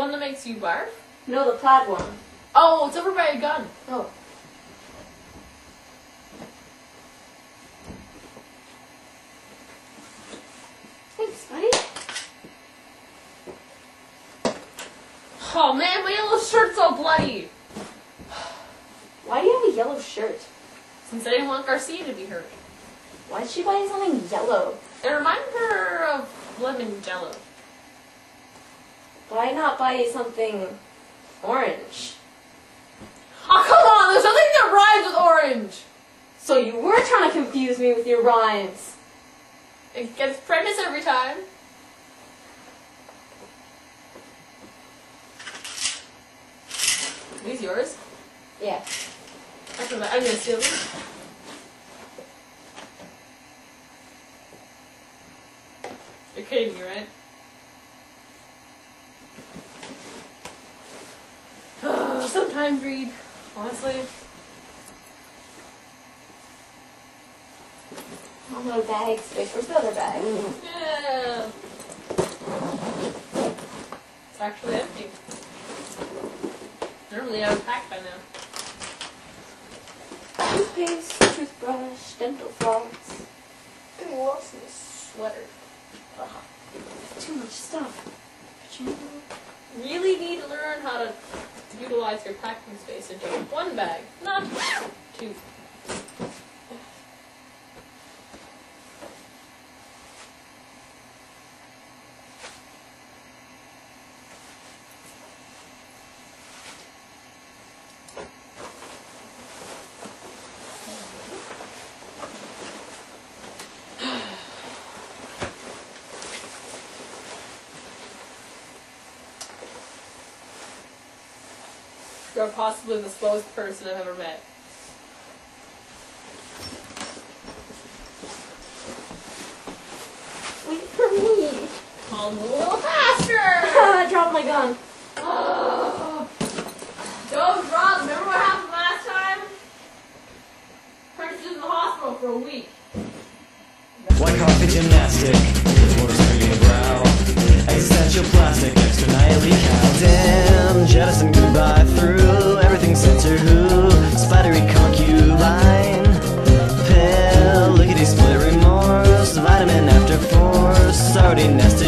one that makes you barf? No, the plaid one. Oh, it's over by a gun. Oh. Thanks, buddy. Oh man, my yellow shirt's all bloody. Why do you have a yellow shirt? Since I didn't want Garcia to be hurt. Why did she buy something yellow? It reminded her of lemon jello. Why not buy something orange? Oh, come on, there's nothing that rhymes with orange. So you were trying to confuse me with your rhymes. It gets pregnant every time. Are these yours? Yeah. I'm gonna, I'm gonna steal them. You're kidding me, right? Sometimes Reid, honestly. Oh no, bags. Where's the other bag? Yeah. It's actually empty. Normally I would pack by now. Toothpaste, toothbrush, dental floss. I lost my sweater. Too much stuff. But you Really need to learn how to utilize your packing space into one bag, not two. You're possibly the slowest person I've ever met. wait for me. Come a little faster! I dropped my gun. Oh. Don't run! Remember what happened last time? Prince was in the hospital for a week. White coffee gymnastic, Split remorse. Vitamin after force. Nested